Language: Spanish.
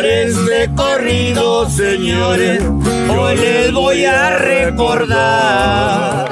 bares de corrido, señores, hoy les voy a recordar.